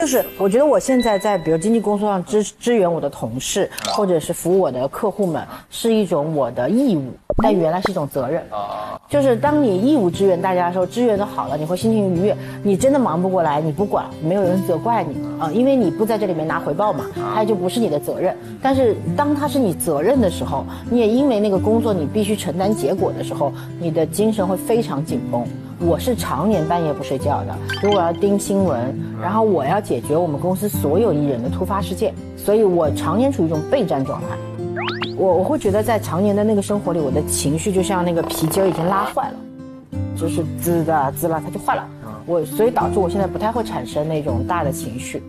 就是我觉得我现在在比如经纪公司上支支援我的同事，或者是服务我的客户们，是一种我的义务，但原来是一种责任。就是当你义务支援大家的时候，支援的好了，你会心情愉悦。你真的忙不过来，你不管，没有人责怪你啊，因为你不在这里面拿回报嘛，它就不是你的责任。但是当它是你责任的时候，你也因为那个工作你必须承担结果的时候，你的精神会非常紧绷。我是常年半夜不睡觉的，如果要盯新闻，然后我要解决我们公司所有艺人的突发事件，所以我常年处于一种备战状态。我我会觉得在常年的那个生活里，我的情绪就像那个皮筋已经拉坏了，就是滋啦滋啦，它就坏了。我所以导致我现在不太会产生那种大的情绪。